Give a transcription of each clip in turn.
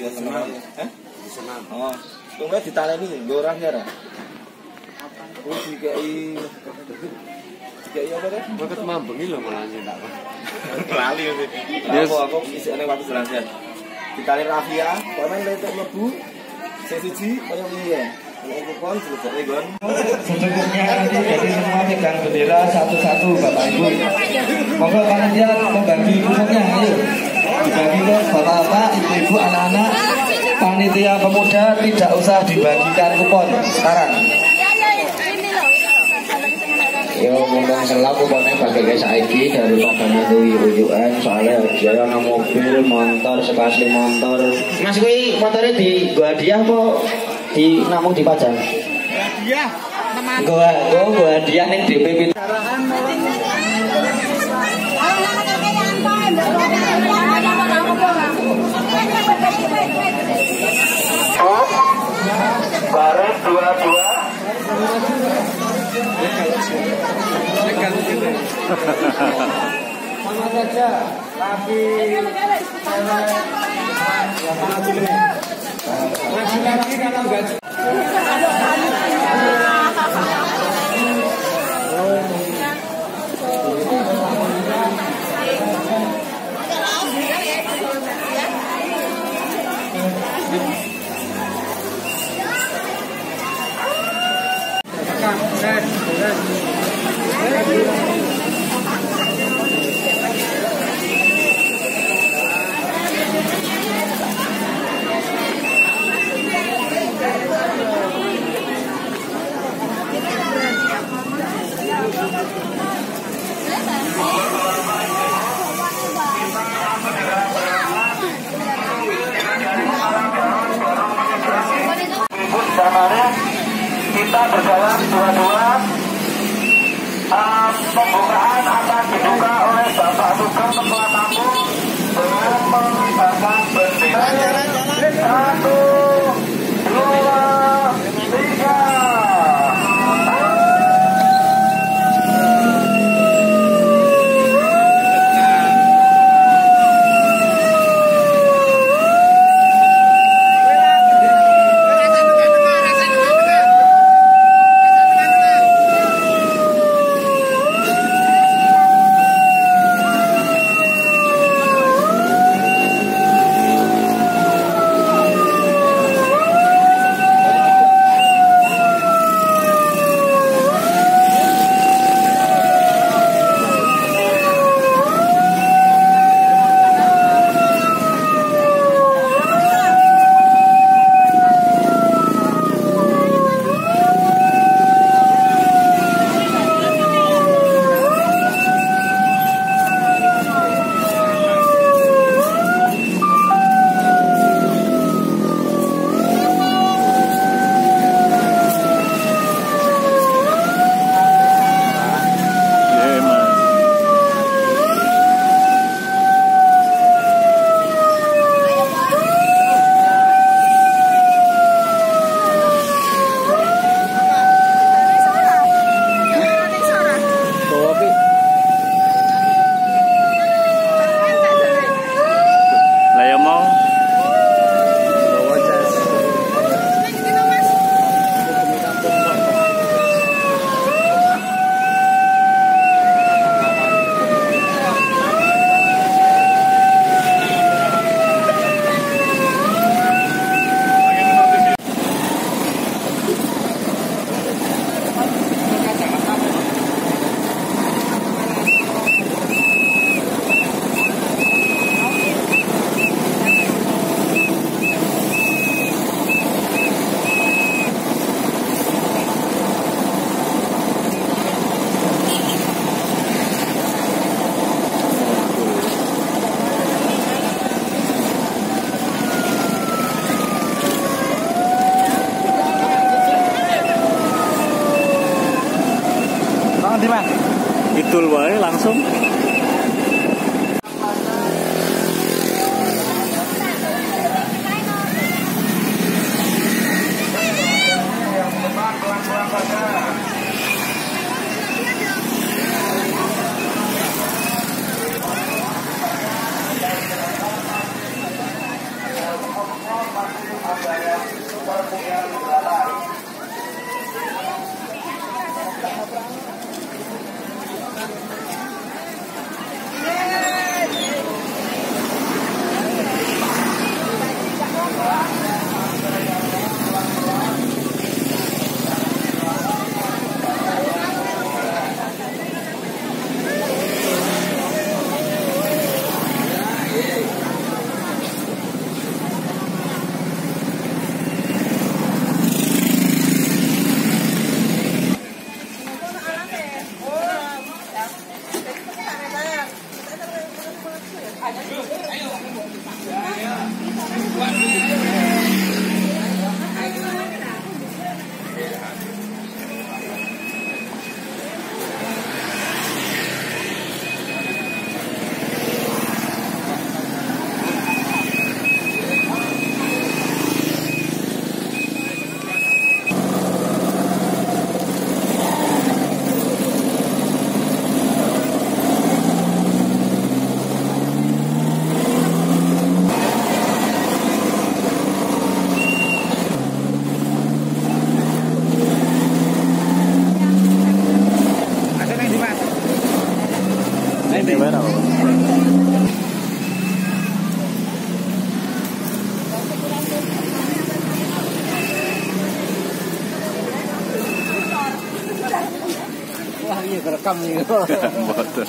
dia senang. Eh? Senam. Oh, tunggu ditaleni ora ya ora. Oh, dikai dikai apa deh? Kok ketemu bengi lho malah nyentak. Lali sih. Yes. Aku aku isi ane waktu jelasnya. Ditali Rafia, komen letek mlebu. Sing siji ya. Selesai gon. Secukupnya nanti jadi semua pegang bendera satu-satu Bapak Ibu. Monggo panitia membagi kuponnya, ayo. Dibagi ke bapak-bapak, ibu-ibu, anak-anak. Panitia pemuda tidak usah dibagikan kupon sekarang. Yo ngomong selaku kuponnya bagi guys saiki daripada nanti ujuan soalnya dia ada mobil, motor, sekasih motor. Mas kui motornya di gua hadiah apa di namung dipajang? Hadiah. Gua gua gua hadiah ning DPP. Baret dua-dua. Sama saja, tapi laki-laki kalau nggak Thank you. Kerekam nih. Mboten.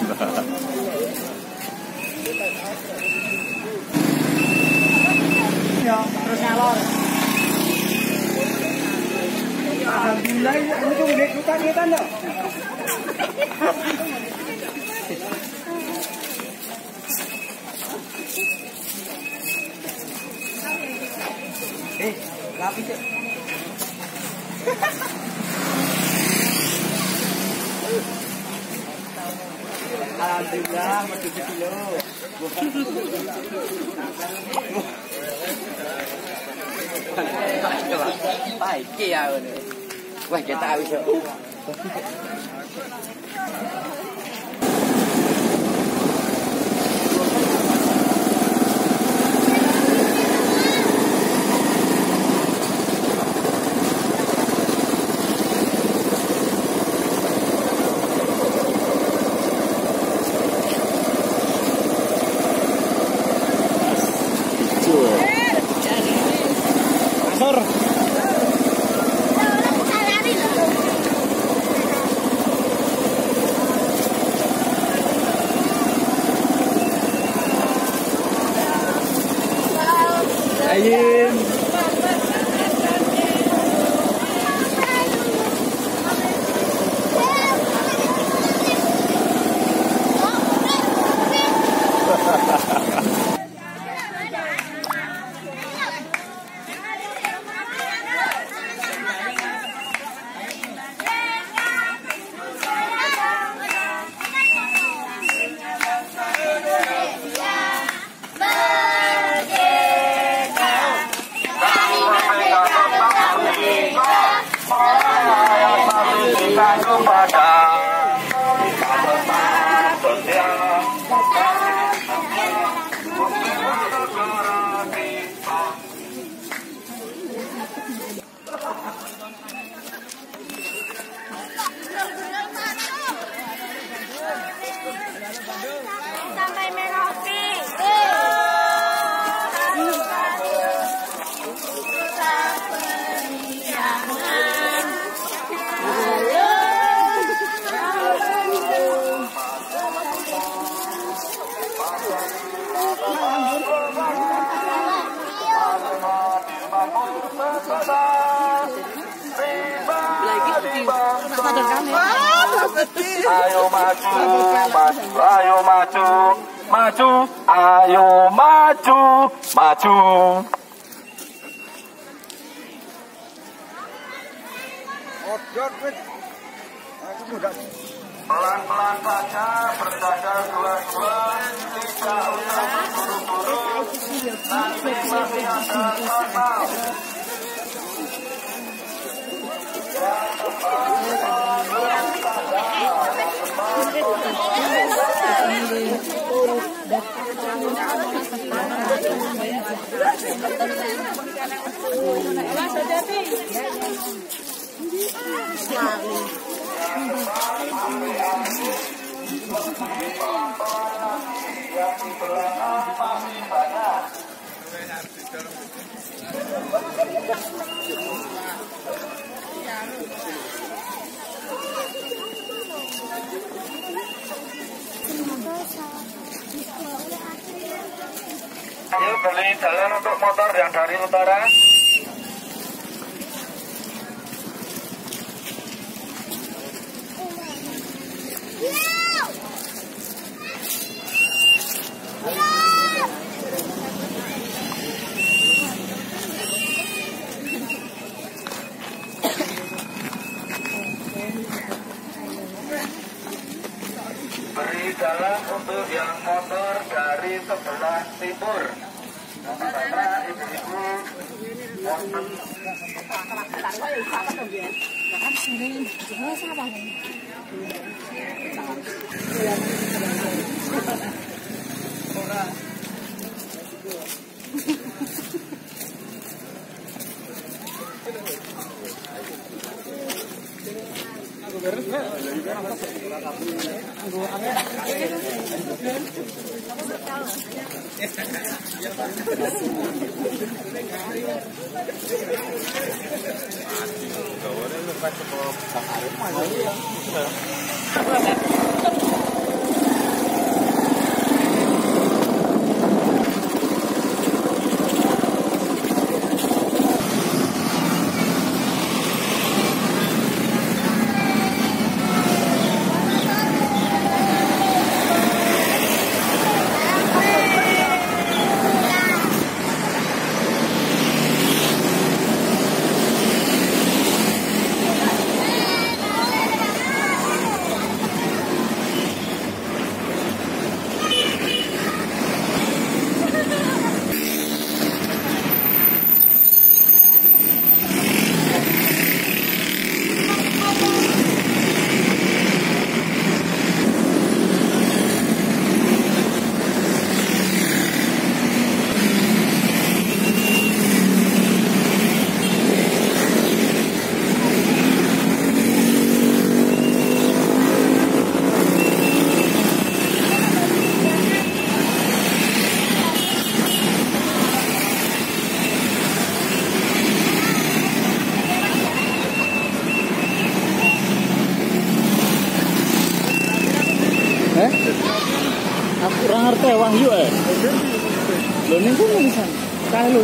Ya, terus ngalor. Alhamdulillah, ini tuh udah kita kita enggak? Eh, lapis Alhamdulillah, masih kilo. Baik ya. Wah, kita tahu beli jalan untuk motor yang dari utara. Timur. Bapak-bapak, ibu-ibu, wonten 여 기.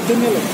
Daniela.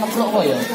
makro ko yun.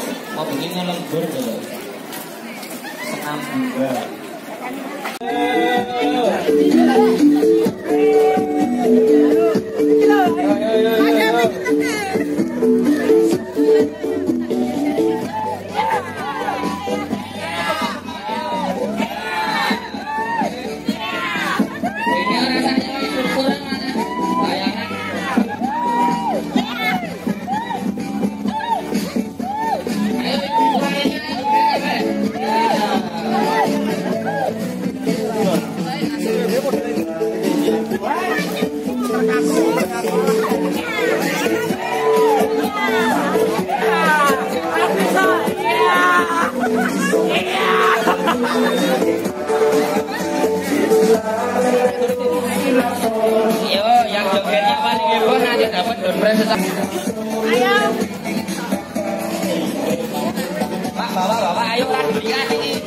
Ayo. Pak, bawa-bawa ayo lah durian ini.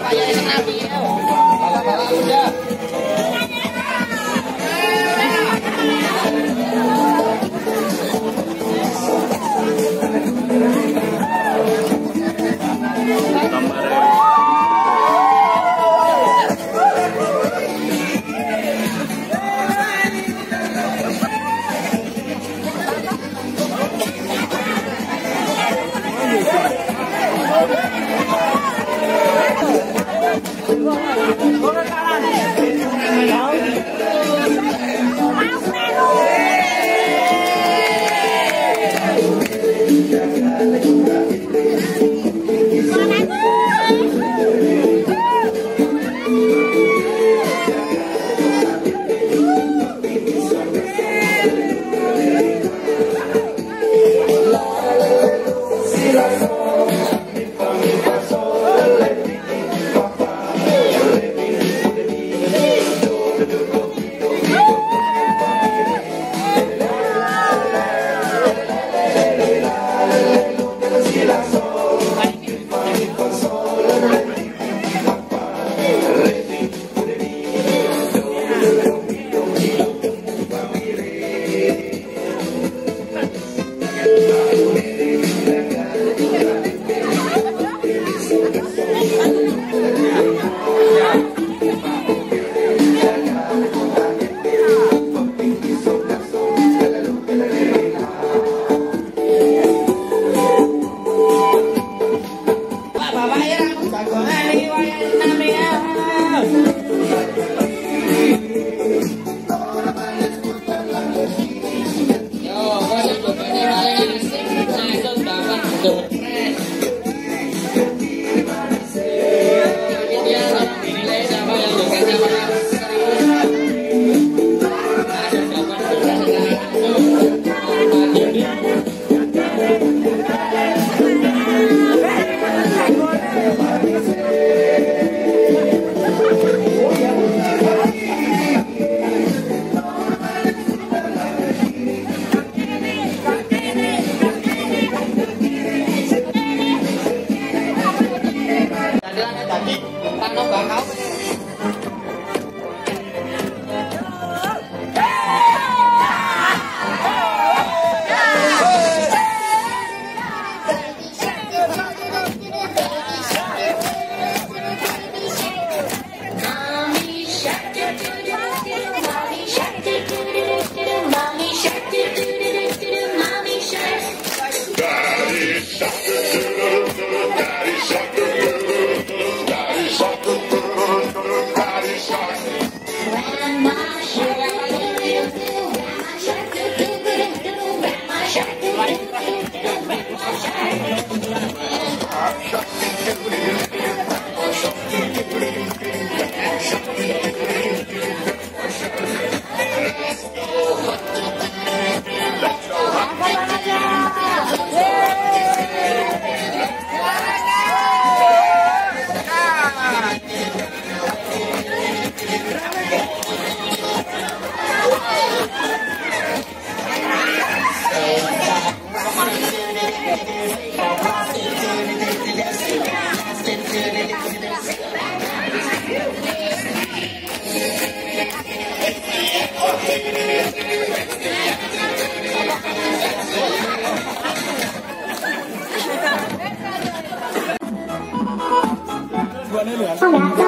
Hola.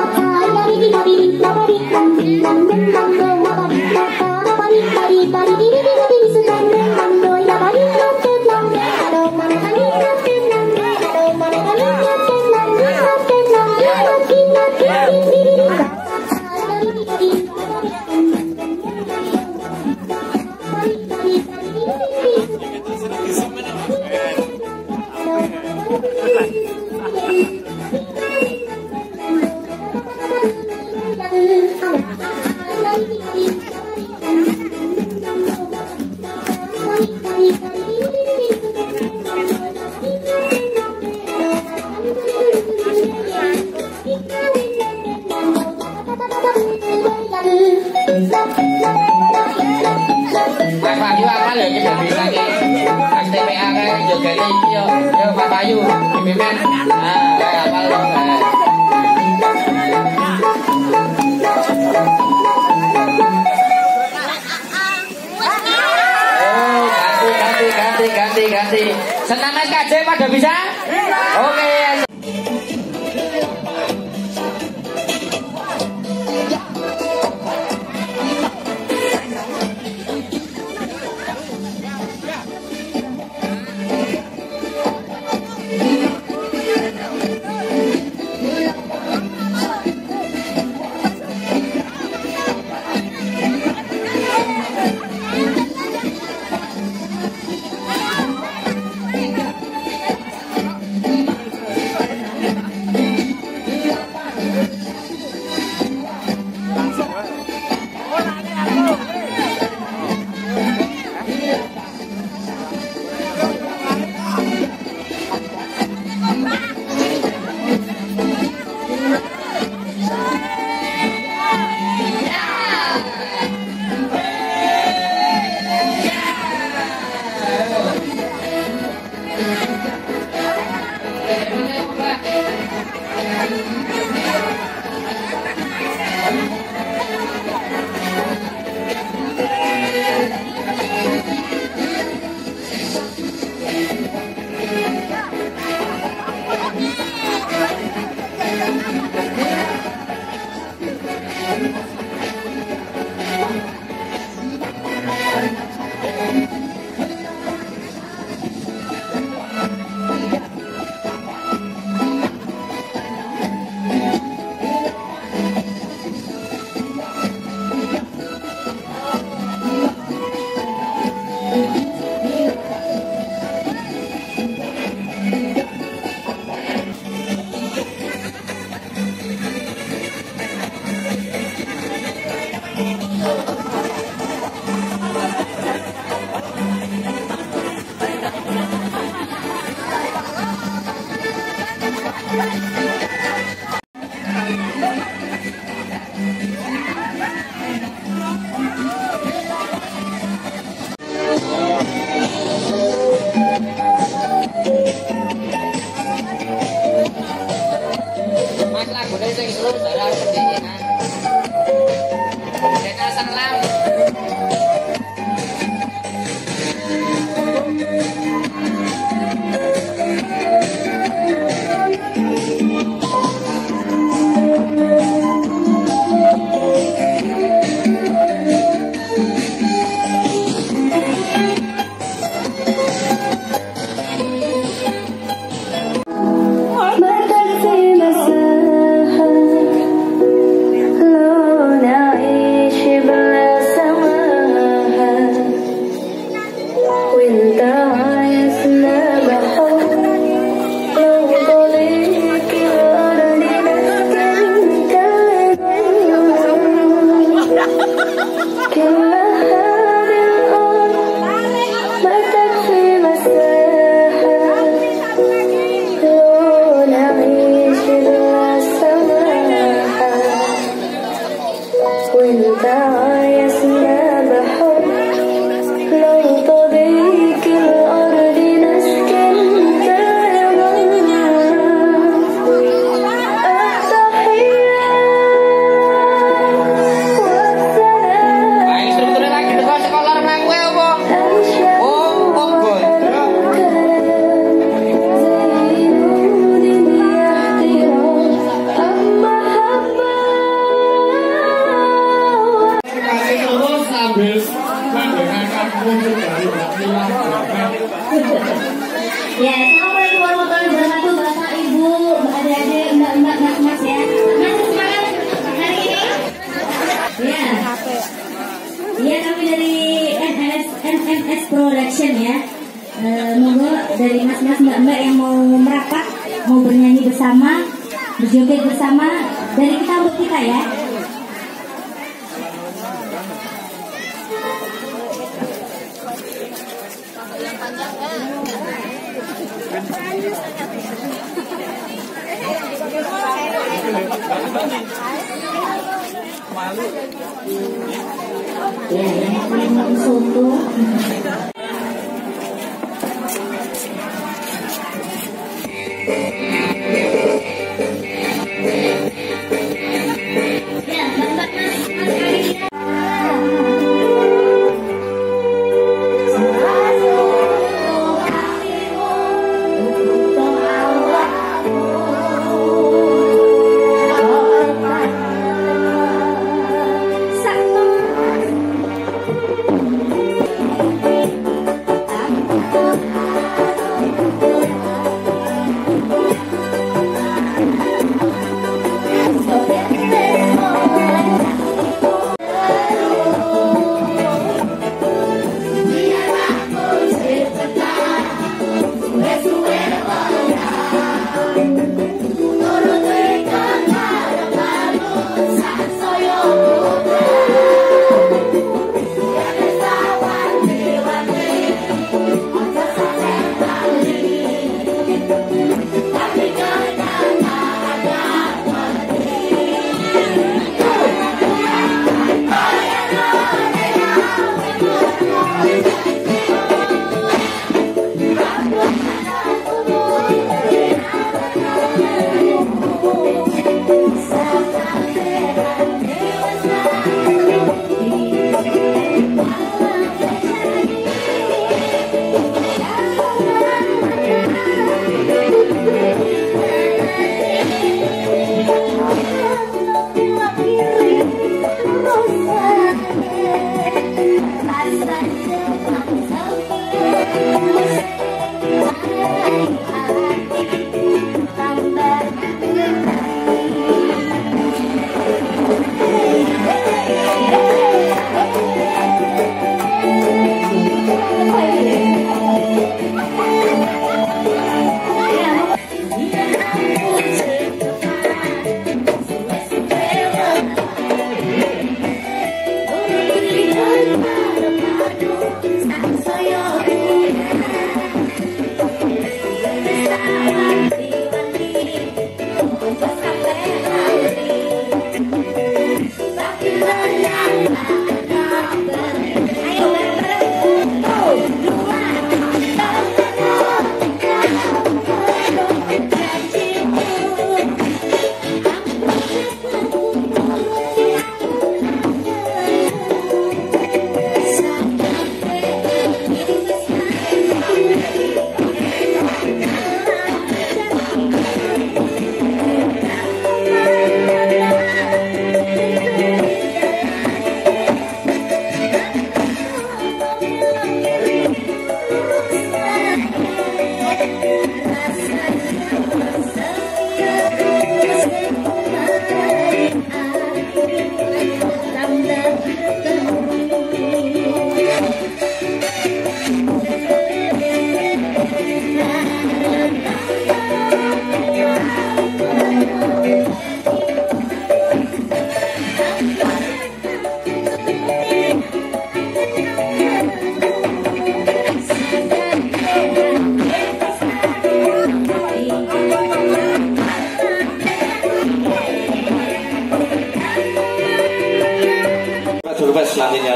Ganti, ganti, ganti. Senang SKJ pada bisa?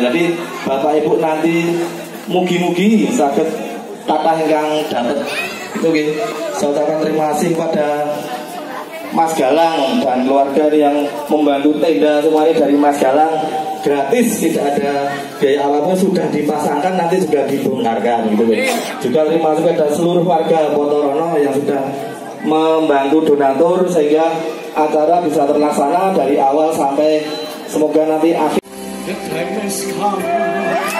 Jadi Bapak Ibu nanti mugi-mugi sakit kata ingkang dapat itu nggih. Saya ucapkan terima kasih kepada Mas Galang dan keluarga yang membantu tenda semuanya dari Mas Galang gratis tidak ada biaya apa pun sudah dipasangkan nanti juga dibongkarkan gitu ya. Juga terima kasih kepada seluruh warga Potorono yang sudah membantu donatur sehingga acara bisa terlaksana dari awal sampai semoga nanti akhir The time has come.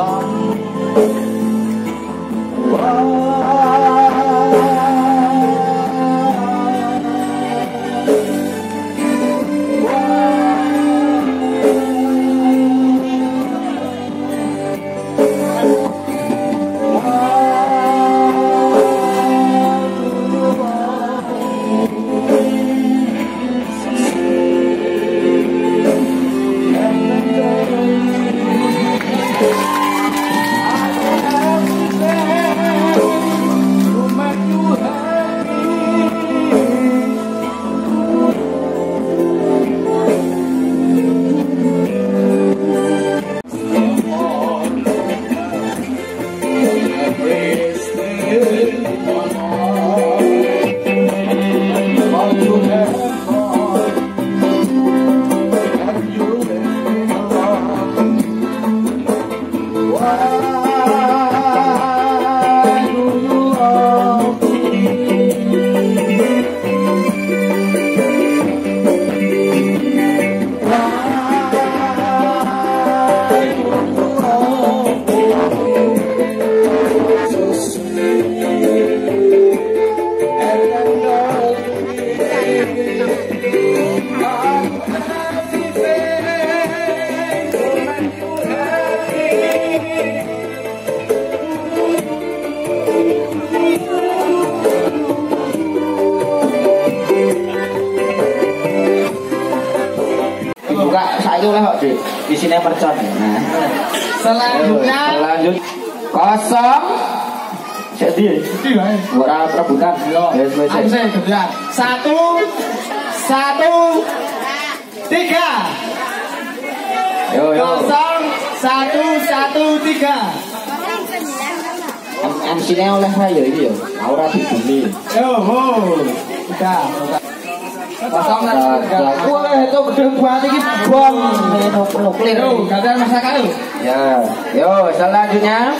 upon. Di sini percon nah Selanjutnya lanjut kosong. Jadi ora rebutan Aku wes. saya gedean. Satu, satu, tiga. yo yo. Kosong, satu, satu, tiga. MC nya oleh saya ini yo. Aura dibumi. Yo, ho. Tiga. Kosong, Wah, itu gede banget ini bom nuklir. Masakan lu. Ya, yo selanjutnya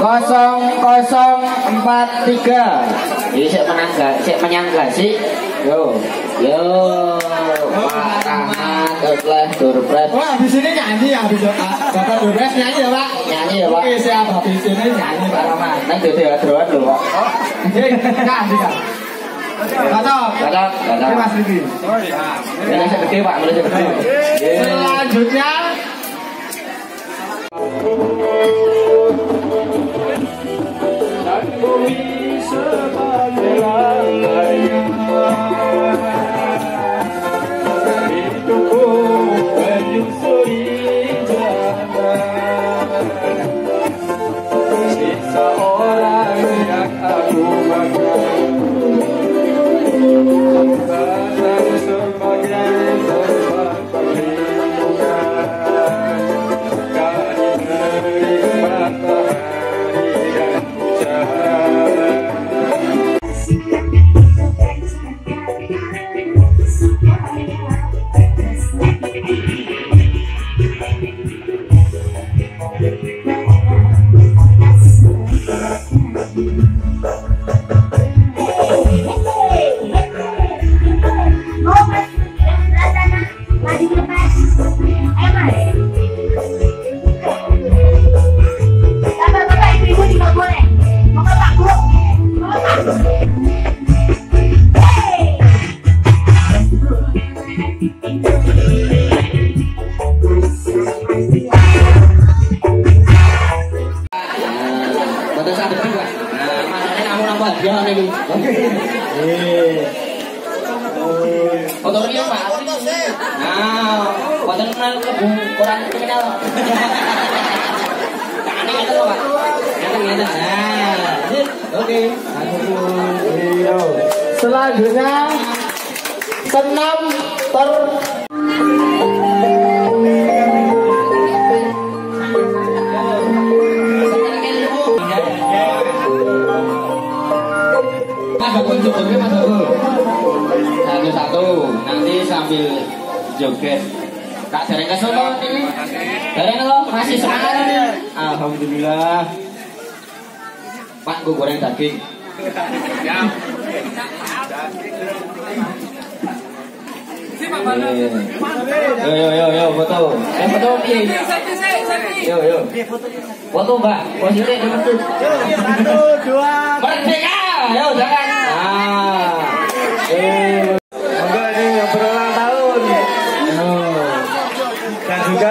kosong kosong empat tiga. Ini saya menangga, saya menyangga sih. Yo, yo, Pak Rahmat, Durpres Wah, habis ini nyanyi ya, habis Bapak Dubes nyanyi ya, Pak. nyanyi ya Pak. Oke, siap. Habis ini nyanyi, Pak Rahmat. Nang jadi adroan lho Pak. Selanjutnya.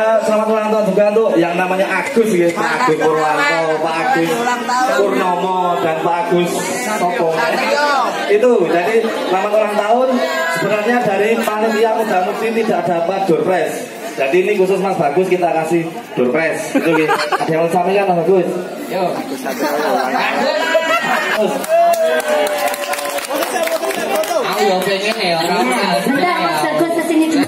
Juga selamat ulang tahun juga untuk yang namanya Agus ya, Pak Agus Purwanto, Pak Agus Purnomo dan Pak Agus Topong. Itu jadi selamat ulang tahun. Sebenarnya dari panitia muda mudi tidak dapat door prize. Jadi ini khusus Mas Bagus kita kasih door prize. Itu ya. Ada yang sampaikan Mas Bagus? Yo. Aku yo pengen ya orang. Bentar Mas Bagus ke sini dulu.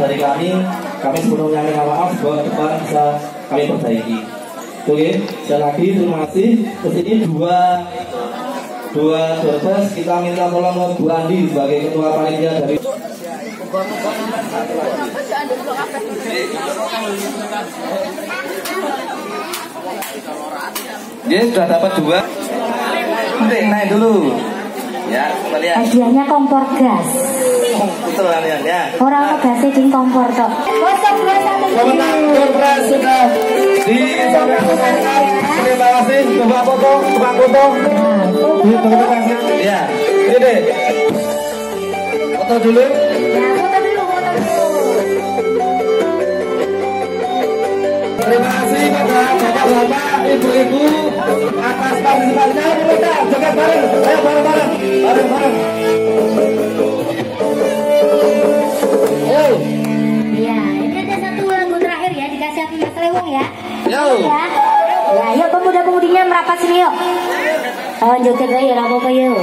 dari kami kami sebelumnya minta maaf bahwa depan bisa kami perbaiki oke sekali lagi terima kasih terus ini dua dua dorbes kita minta tolong ke Bu Andi sebagai ketua panitia dari Dia sudah dapat dua. Nanti naik dulu. Ya, kalian. Hadiahnya kompor gas. Betul kalian ya. Orang Nah, gasnya di kompor tok. Kosong dua satu sudah disampaikan. Terima kasih. Coba foto, coba foto. Terima kasih. Ya, ini. Foto dulu. Ya, foto dulu, foto dulu. Terima kasih kepada bapak-bapak, ibu-ibu atas partisipasinya. Ayo kita joget bareng. Ayo bareng-bareng. Bareng-bareng. Yo. Ya, ini ada satu lagu terakhir ya dikasih Mas ya. Yo. Ya. Ya, yuk pemuda-pemudinya merapat sini yuk. Oh, joget ya, apa-apa yuk.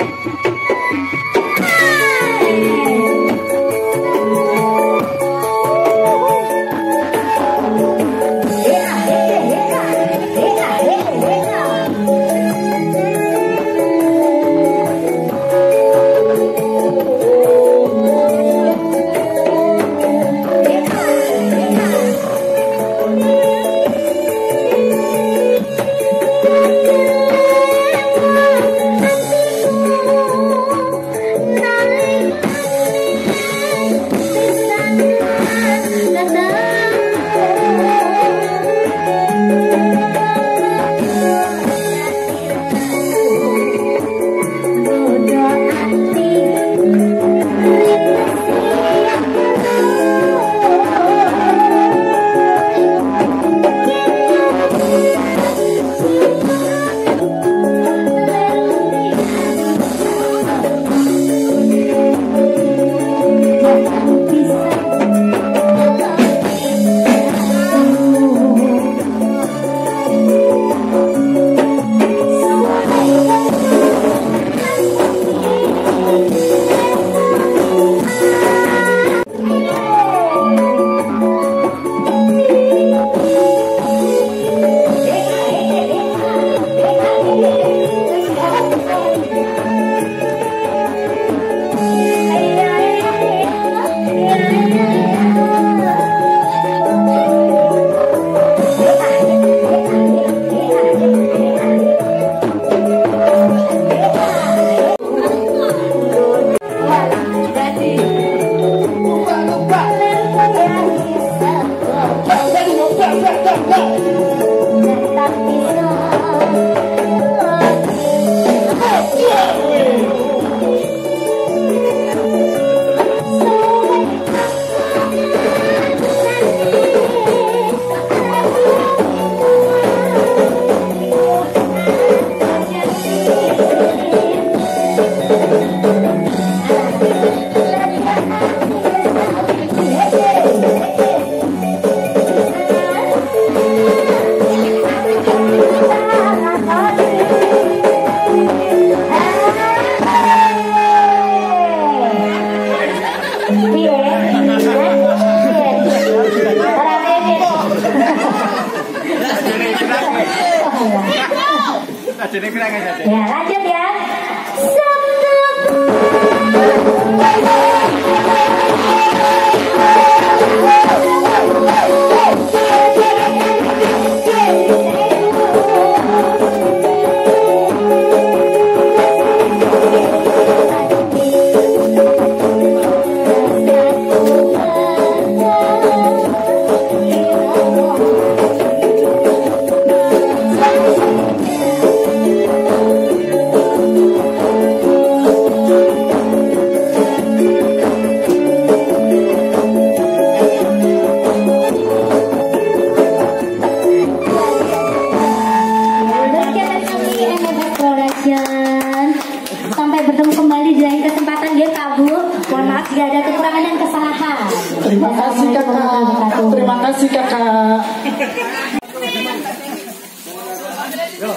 Saya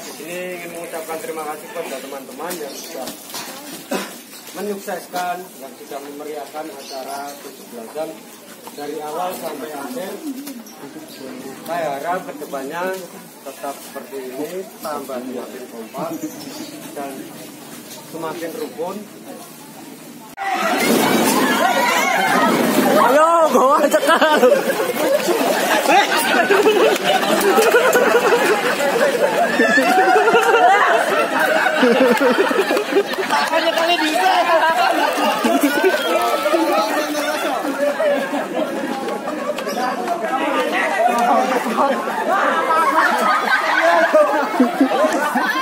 di sini ingin mengucapkan terima kasih kepada teman-teman yang sudah menyukseskan, yang sudah memeriahkan acara 17-an dari awal sampai akhir. Saya harap ke depannya tetap seperti ini, tambah semakin kompak dan semakin rukun. Ayo, bawa cekal. Hanya kali bisa. Ha ha ha!